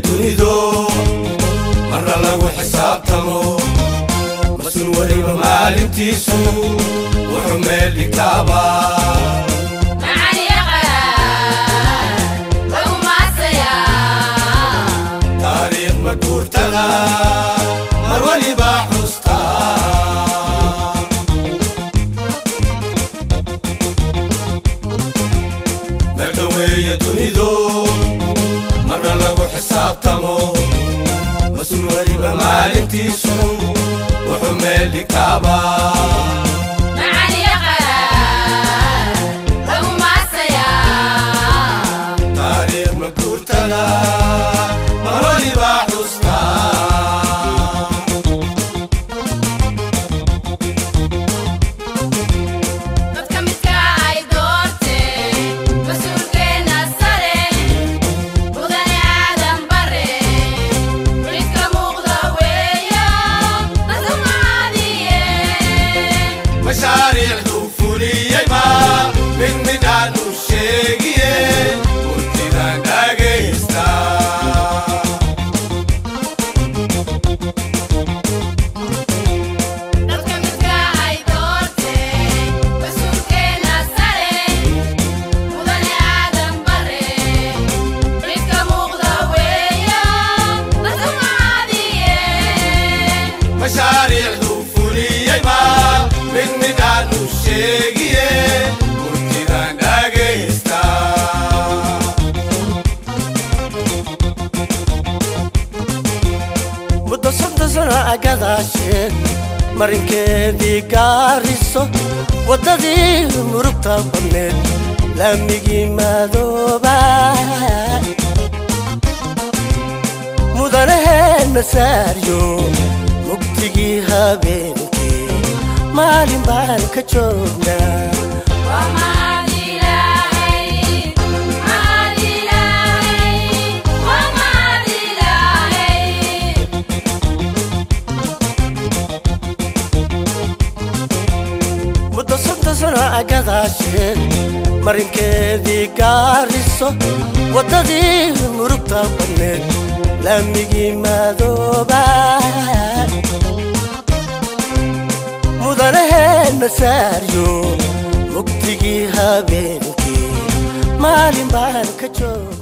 Weeye dunido marna lagu xisaabtamo mas-uul weliba maalintiisu wuxuu meel dhigtaaba taariikh ma guurtada حسابتمو مسؤولي بمالك تيسو وحمل كابا. Agadaasheen marinkeedii gaariso waddadii murugta badneed laamigii madooba. Mudanaheenna saaryo mugdigii habeenkii maalin baan ka joognaa sano agadaasheen marinkeedii gaariso waddadii murugta badneed laamigii madooba mudanaheenna saaryo mugdigii habeenkii maalin baan ka joog